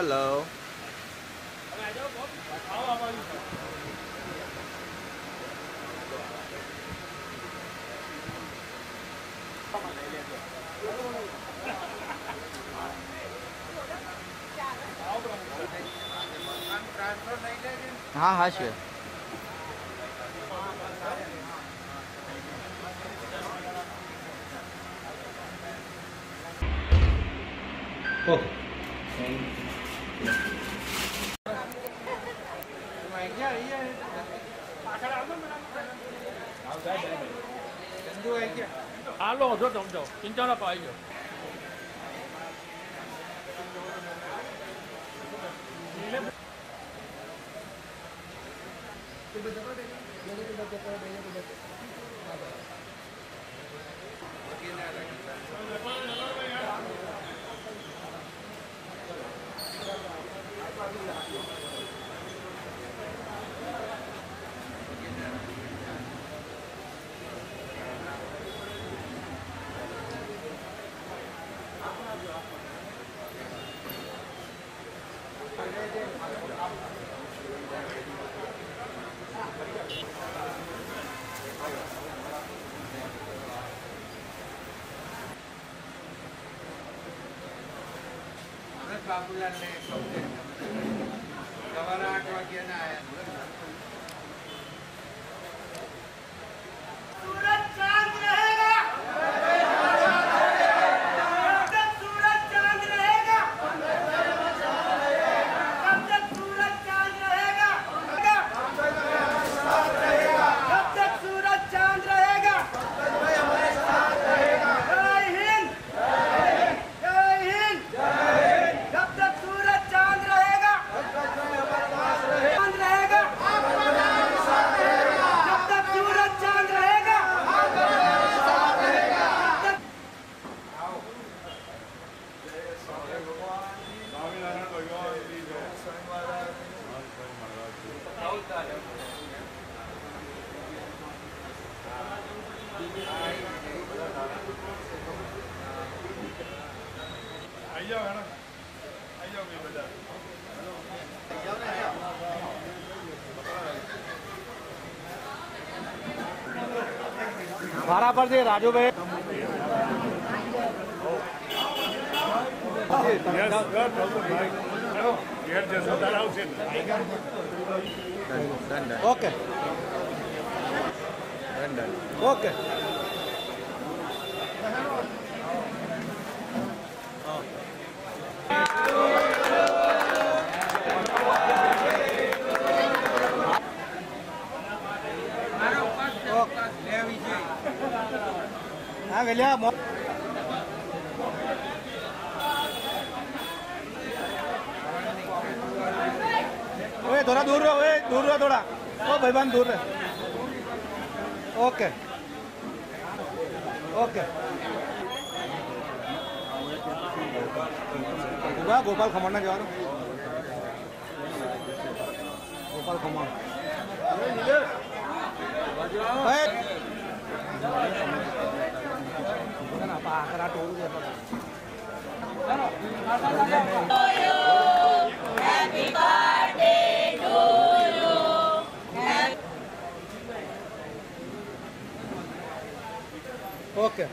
Hello હા હા છે હાલો então 봐야죠. Thank. particularmente આઈ જાઓ હેડો. આઈ જાઓ ભાઈ બધા. મારા પર છે રાજુભાઈ. જશો તાર આવશે ઓકે. ઓકે. હા વેલ્યા મો ઓએ થોડા દૂર રહો ઓએ દૂર રહો થોડા ઓ ભાઈબાન દૂર રહે ઓકે ઓકે ઊભા ગોપાલ ખમણના જવાનું ગોપાલ ખમણ ભાઈ પાકરા ટોળું ઓકે.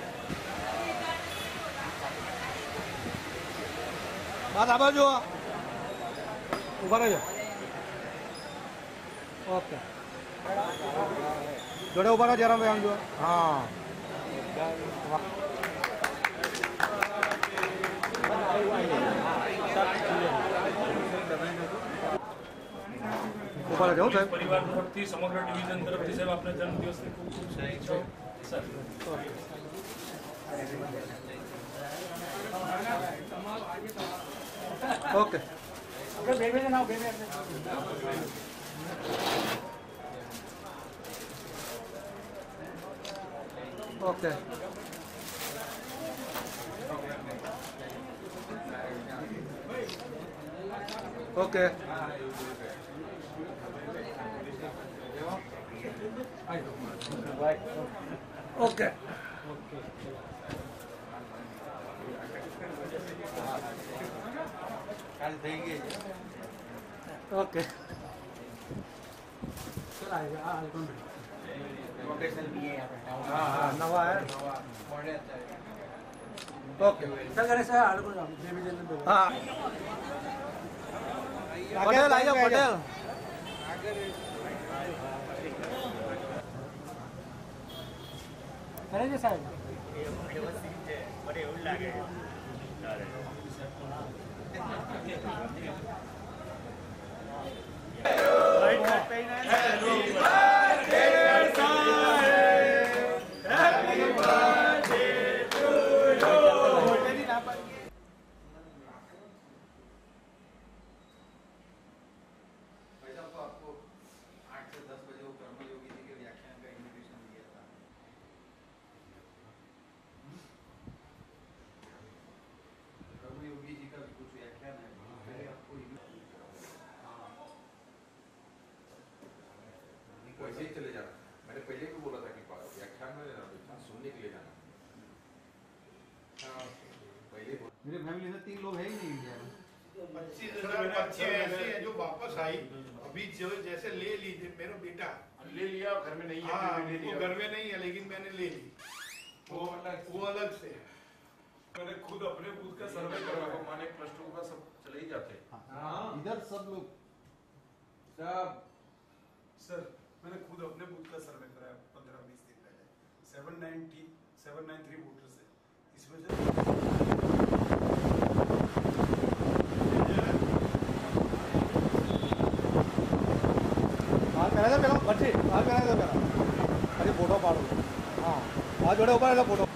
બાદ આ બાજુ ઊભા રહેજો. ઓકે. જોડે ઊભા રહો જરા ભાઈ આમ જો હા. પરિવાર તરફથી સમગ્ર ડિવિઝન તરફથી સાહેબ આપના જન્મદિવસની ખૂબ ખૂબ શુભેચ્છાઓ. ઓકે ઓકે ઓકે ઓકે થઈ ગઈ છે ઓકે લોકેશન બી આપણે પટેલ હા નવા હે મળે અત્યારે ઓકે હા પટેલ આવી જાઓ फैमिली से तीन लोग है ही नहीं इंडिया में। पच्चीस हज़ार बच्चे ऐसे हैं जो वापस आई। अभी जो जैसे ले ली मेरा बेटा। ले लिया घर में नहीं हाँ है वो घर में नहीं है लेकिन मैंने ले ली। वो अलग वो अलग से। मैंने खुद अपने बूथ का सर्वे करवा को माने प्लस टू का सब चले ही जाते। इधर सब लोग। सब। सर मैंने खुद अपने बूथ का सर्वे कराया पंद्रह बीस दिन पहले। Seven ninety seven nine three voters है इसमें से હાલ પહેલા તો પછી. હાલ પહેલા પેલા પછી ફોટો પાડો. હા. આ જોડે ઊભા રહેલો ફોટો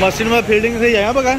મશીનમાં ફિલ્ડિંગ થઈ જાય હા બગા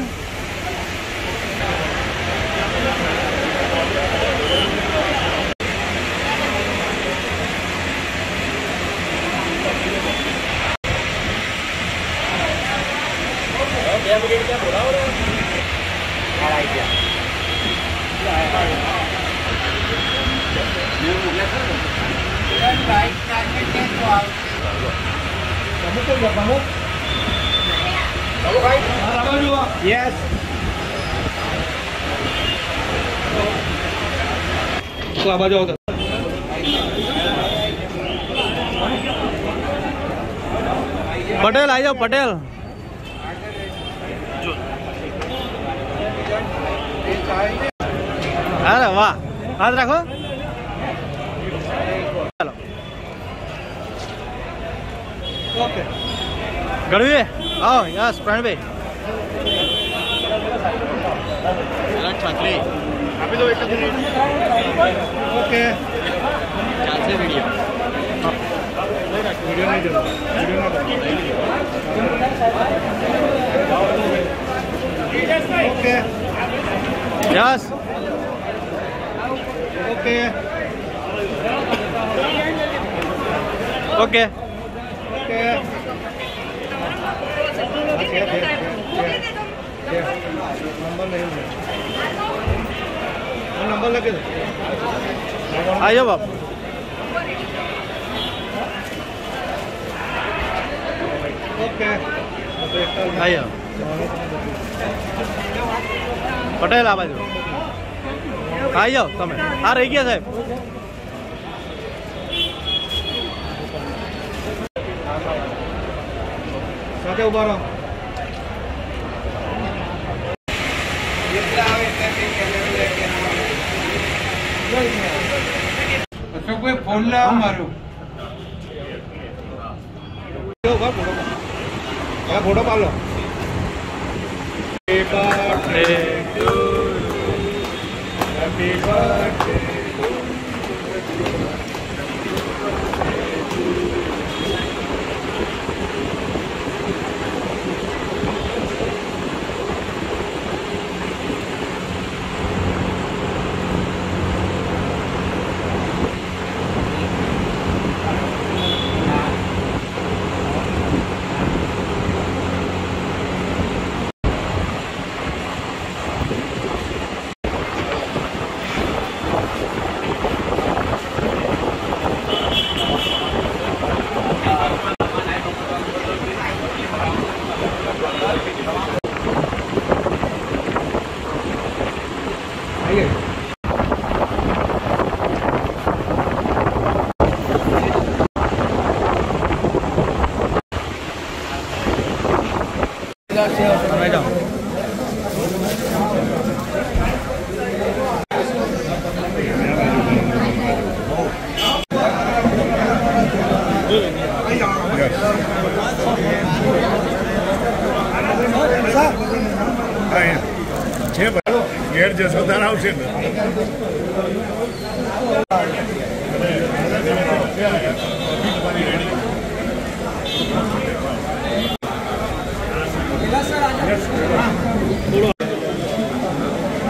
તો આ બાજુ પટેલ આવી જાઓ પટેલ. અરે વાહ. હાથ રાખો. ચાલો ઓકે. ગળવી આવો પ્રણભાઈ પ્રાણભાઈ આપી દો એક જ મિનિટ ઓકે ચાલશે વીડિયો વીડિયો નહીં જતો video okay yes okay okay okay number નહીં નંબર લખી દો આયો બાપ ઓકે આયો પટેલ આ બાજુ આવી જાઓ તમે હા રહી ગયા સાહેબ સાથે ઊભા રહો કોઈ ફોન લાવ મારું ઊભા ફોટો પાડો ફોટો પાડો Happy birthday to you. Happy birthday.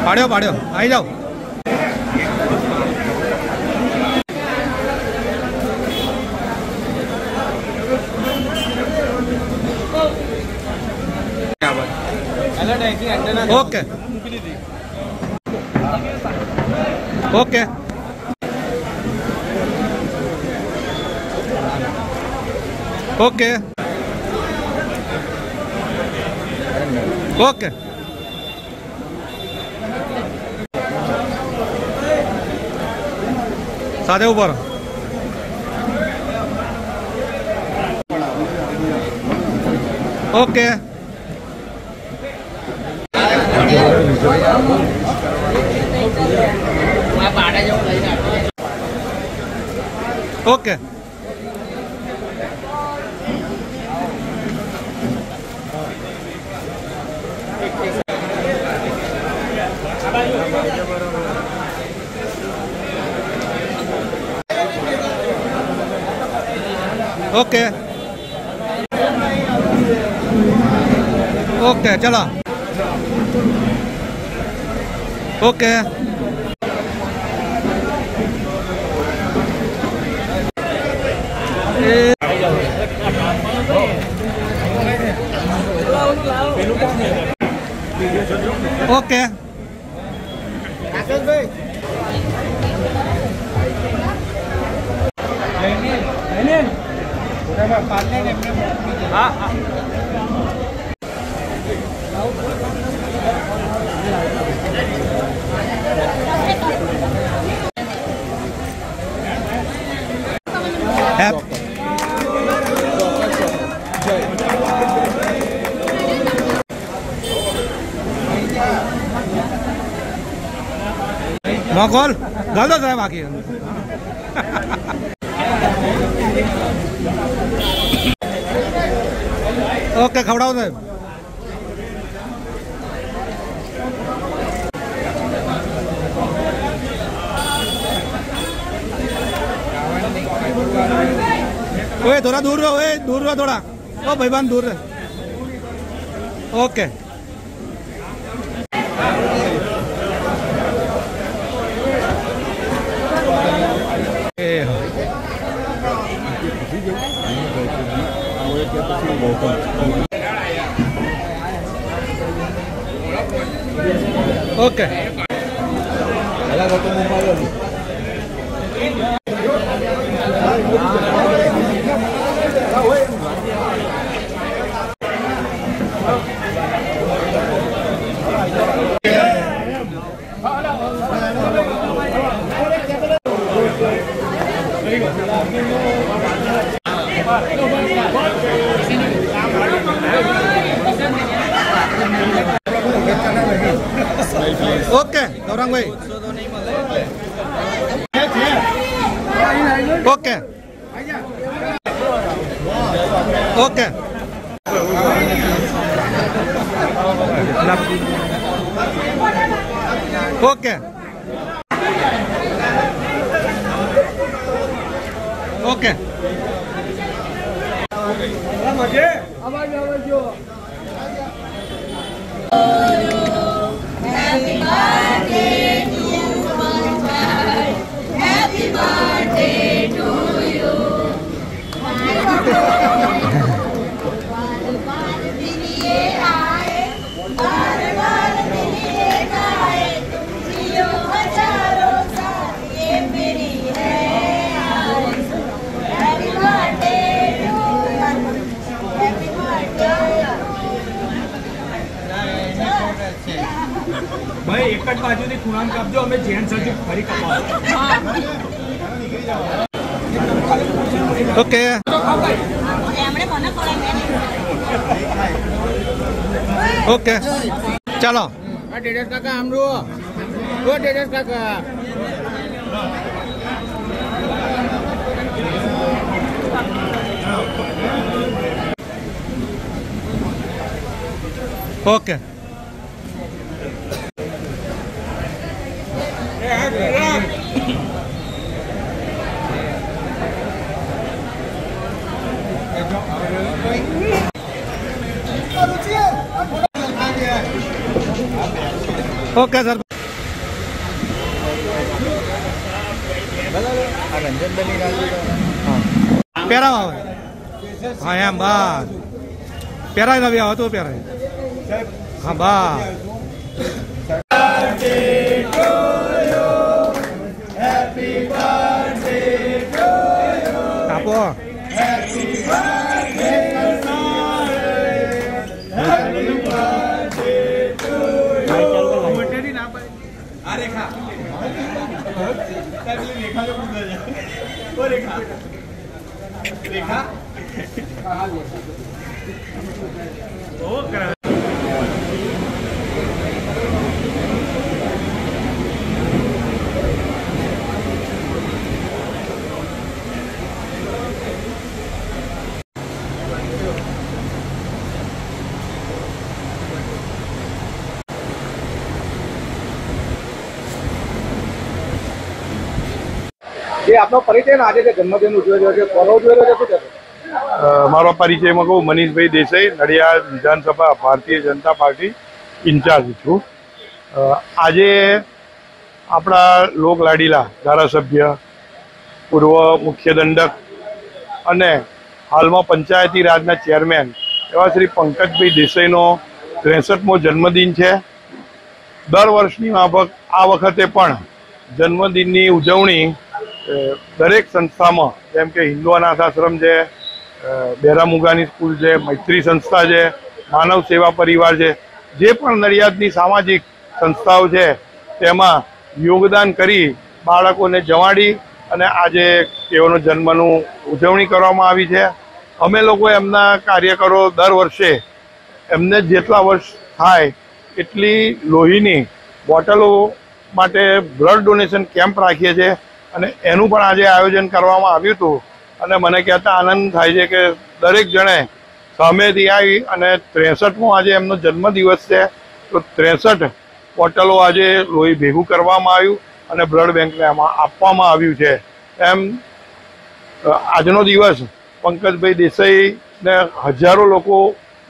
પાડ્યો પાડ્યો આવી જાઓ ઓકે ઓકે ઓકે ઓકે સાથે ઉપર ઓકે ઓકે ઓકે ઓકે ચલો ઓકે नौकॉल डाल दो साहब आके। ओके, खबड़ाओ साहब। ओए, थोड़ा दूर रहो, ओए, दूर रहो थोड़ा। ओ, भाई बहन, दूर रहे। Okay. Okay okay makan. Okey. Okey. Okey. Okey. Okey. Okey. Okey. Okey. Okey. Okey. ભાઈ એક જ બાજુથી ખૂણામ કાપજો અમે જેન્ટ્સ હજુ ફરી કપાવો ઓકે. ઓકે. ચાલો. ડેડસ કાકા આમરું. ઓ ડેડસ કાકા. ઓકે. Okay sir. પહેરાવ આવે. હા એમ બસ. પહેરાવી આવે તો પહેરાય હા બસ. દેખા. મારો પરિચયમાં કહું, મનીષભાઈ દેસાઈ, નડિયાદ વિધાનસભા ભારતીય જનતા પાર્ટી ઇન્ચાર્જ છું. આજે આપણા લોકલાડીલા ધારાસભ્ય, પૂર્વ મુખ્ય દંડક અને હાલમાં પંચાયતી રાજના ચેરમેન એવા શ્રી પંકજભાઈ દેસાઈનો ત્રેસઠમો જન્મદિન છે. દર વર્ષની માફક આ વખતે પણ જન્મદિનની ઉજવણી દરેક સંસ્થામાં, જેમ કે હિન્દુ અનાથ આશ્રમ છે બેરામુગાની સ્કૂલ છે, મૈત્રી સંસ્થા છે, માનવ સેવા પરિવાર છે, જે પણ નડિયાદની સામાજિક સંસ્થાઓ છે, તેમાં યોગદાન કરી બાળકોને જમાડી અને આજે તેઓનો જન્મનું ઉજવણી કરવામાં આવી છે. અમે લોકો એમના કાર્યકરો દર વર્ષે એમને જેટલા વર્ષ થાય એટલી લોહીની બોટલો માટે બ્લડ ડોનેશન કેમ્પ રાખીએ છીએ. અને એનું પણ આજે આયોજન કરવામાં આવ્યું હતું. અને મને કહેતા આનંદ થાય છે કે દરેક જણે સામેથી આવી અને ત્રેસઠમો આજે એમનો જન્મદિવસ છે. તો ત્રેસઠ બોટલો આજે લોહી ભેગું કરવામાં આવ્યું અને બ્લડ બેંકને એમાં આપવામાં આવ્યું છે. એમ આજનો દિવસ પંકજભાઈ દેસાઈને હજારો લોકો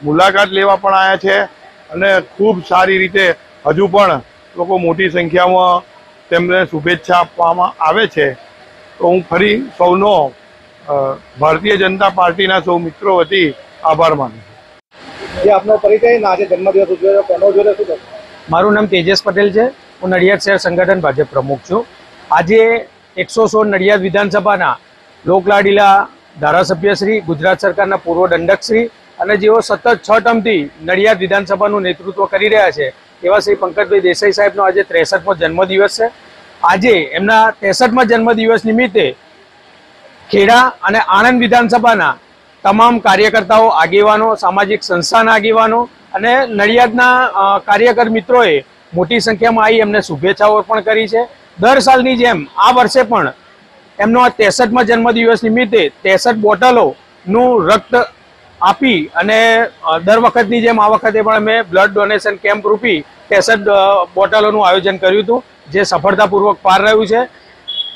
મુલાકાત લેવા પણ આવ્યા છે અને ખૂબ સારી રીતે હજુ પણ લોકો મોટી સંખ્યામાં તેમને શુભેચ્છા આપવામાં આવે છે તો હું ફરી સૌનો ભારતીય જનતા પાર્ટીના સૌ મિત્રો વતી આભાર માનું છું. જે આપનો પરિચય ને આજે જન્મદિવસ ઉજવ્યો કોનો શું મારું નામ તેજસ પટેલ છે. હું નડિયાદ શહેર સંગઠન ભાજપ પ્રમુખ છું. આજે એકસો સોળ નડિયાદ વિધાનસભાના લોકલાડીલા ધારાસભ્યશ્રી ગુજરાત સરકારના પૂર્વ દંડકશ્રી અને જેઓ સતત છ ટર્મથી નડિયાદ વિધાનસભાનું નેતૃત્વ કરી રહ્યા છે એવા શ્રી પંકજભાઈ દેસાઈ સાહેબનો આજે ત્રેસઠમો જન્મદિવસ છે. આજે એમના ત્રેસઠમા જન્મદિવસ નિમિત્તે ખેડા અને આણંદ વિધાનસભાના તમામ કાર્યકર્તાઓ, આગેવાનો, સામાજિક સંસ્થાના આગેવાનો અને નડિયાદના કાર્યકર મિત્રોએ મોટી સંખ્યામાં આવી એમને શુભેચ્છાઓ પણ કરી છે. દર સાલની જેમ આ વર્ષે પણ એમનો આ ત્રેસઠમાં જન્મદિવસ નિમિત્તે ત્રેસઠ બોટલોનું રક્ત આપી અને દર વખતની જેમ આ વખતે પણ અમે બ્લડ ડોનેશન કેમ્પ રૂપી ત્રેસઠ બોટલોનું આયોજન કર્યું હતું, જે સફળતાપૂર્વક પાર રહ્યું છે.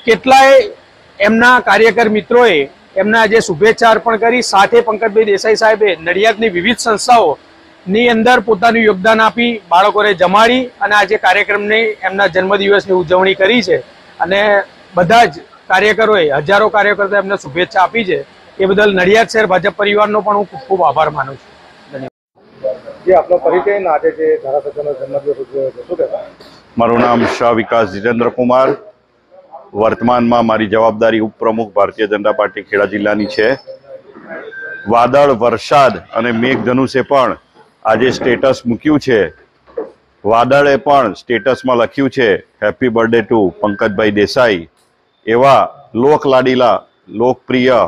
કેટલાય એમના કાર્યકર મિત્રોએ એમના જે શુભેચ્છા અર્પણ કરી, સાથે પંકજભાઈ દેસાઈ સાહેબે નડિયાદની વિવિધ સંસ્થાઓની અંદર પોતાનું યોગદાન આપી, બાળકોને જમાડી અને આજે કાર્યક્રમની એમના જન્મદિવસની ઉજવણી કરી છે. અને બધા જ કાર્યકરોએ હજારો કાર્યકર્તા એમને શુભેચ્છા આપી છે. એ બદલ નડિયાદ શહેર ભાજપ પરિવારનો પણ હું ખૂબ ખૂબ આભાર માનું છું. જે આપનો પરિચય આજે જે ધારાસભ્યનો જન્મદિવસ ઉજવ્યો છે, શું કહેવાય મારું નામ શાહ વિકાસ જીતેન્દ્ર કુમાર. વર્તમાનમાં મારી જવાબદારી ઉપપ્રમુખ ભારતીય જનતા પાર્ટી ખેડા જિલ્લાની છે. વાદળ, વરસાદ અને મેઘધનુષે પણ આજે સ્ટેટસ મૂક્યું છે. વાદળે પણ સ્ટેટસમાં લખ્યું છે હેપી બર્થડે ટુ પંકજભાઈ દેસાઈ. એવા લોકલાડીલા, લોકપ્રિય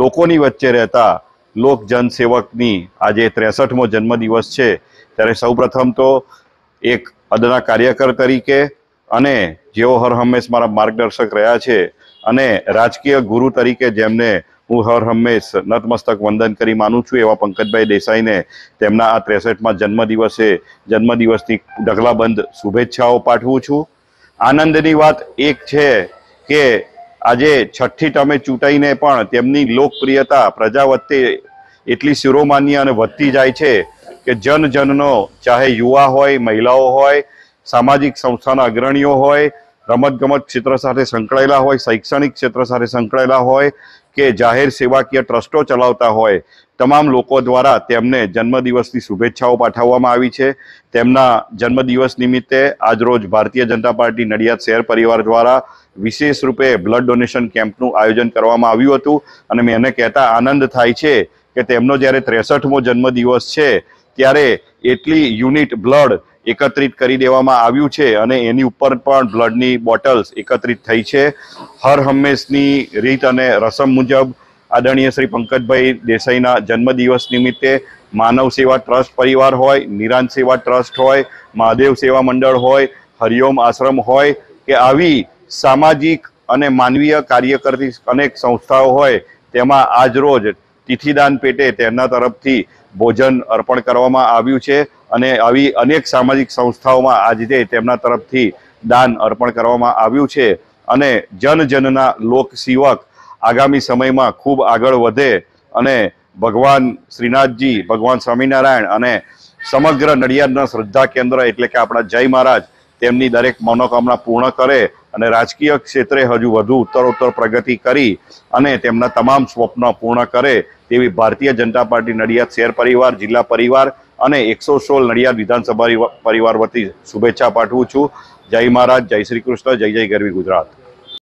લોકોની વચ્ચે રહેતા લોક જનસેવકની આજે ત્રેસઠમો જન્મદિવસ છે, ત્યારે સૌપ્રથમ તો એક અદના કાર્યકર તરીકે અને જેઓ હર હંમેશ મારા માર્ગદર્શક રહ્યા છે અને રાજકીય ગુરુ તરીકે જેમને હું હર હંમેશ નતમસ્તક વંદન કરી માનું છું, એવા પંકજભાઈ દેસાઈને તેમના આ ત્રેસઠમાં જન્મદિવસે જન્મદિવસની ઢગલાબંધ શુભેચ્છાઓ પાઠવું છું. આનંદની વાત એક છે કે આજે છઠ્ઠી ટર્મે ચૂંટાઈને પણ તેમની લોકપ્રિયતા પ્રજા વચ્ચે એટલી શિરોમાન્ય અને વધતી જાય છે કે જન જનનો ચાહે યુવા હોય, મહિલાઓ હોય, સામાજિક સંસ્થાના અગ્રણીઓ હોય, રમતગમત ક્ષેત્ર સાથે સંકળાયેલા હોય, શૈક્ષણિક ક્ષેત્ર સાથે સંકળાયેલા હોય કે જાહેર સેવાકીય ટ્રસ્ટો ચલાવતા હોય, તમામ લોકો દ્વારા તેમને જન્મદિવસની શુભેચ્છાઓ પાઠવવામાં આવી છે. તેમના જન્મદિવસ નિમિત્તે આજરોજ ભારતીય જનતા પાર્ટી નડિયાદ શહેર પરિવાર દ્વારા વિશેષ રૂપે બ્લડ ડોનેશન કેમ્પનું આયોજન કરવામાં આવ્યું હતું અને મેં એને કહેતા આનંદ થાય છે કે તેમનો જ્યારે ત્રેસઠમો જન્મદિવસ છે, ત્યારે એટલી યુનિટ બ્લડ એકત્રિત કરી દેવામાં આવ્યું છે અને એની ઉપર પણ બ્લડની બોટલ્સ એકત્રિત થઈ છે. હર હંમેશની રીત અને રસમ મુજબ આદરણીય શ્રી પંકજભાઈ દેસાઈના જન્મદિવસ નિમિત્તે માનવ સેવા ટ્રસ્ટ પરિવાર હોય, નિરાંત સેવા ટ્રસ્ટ હોય, મહાદેવ સેવા મંડળ હોય, હરિઓમ આશ્રમ હોય કે આવી સામાજિક અને માનવીય કાર્ય કરતી અનેક સંસ્થાઓ હોય, તેમાં આજરોજ તિથિદાન પેટે તેમના તરફથી ભોજન અર્પણ કરવામાં આવ્યું છે અને આવી અનેક સામાજિક સંસ્થાઓમાં આજે તેમના તરફથી દાન અર્પણ કરવામાં આવ્યું છે અને જન જનના લોક આગામી સમયમાં ખૂબ આગળ વધે અને ભગવાન શ્રીનાથજી, ભગવાન સ્વામિનારાયણ અને સમગ્ર નડિયાદના શ્રદ્ધા કેન્દ્ર એટલે કે આપણા જય મહારાજ તેમની દરેક મનોકામના પૂર્ણ કરે અને રાજકીય ક્ષેત્રે હજુ વધુ ઉત્તરોત્તર પ્રગતિ કરી અને તેમના તમામ સ્વપ્ન પૂર્ણ કરે તેવી ભારતીય જનતા પાર્ટી નડિયાદ શહેર પરિવાર, જિલ્લા પરિવાર અને એકસો સોળ નડિયાદ વિધાનસભા પરિવાર વતી શુભેચ્છા પાઠવું છું. જય મહારાજ, જય શ્રી કૃષ્ણ, જય જય ગરવી ગુજરાત.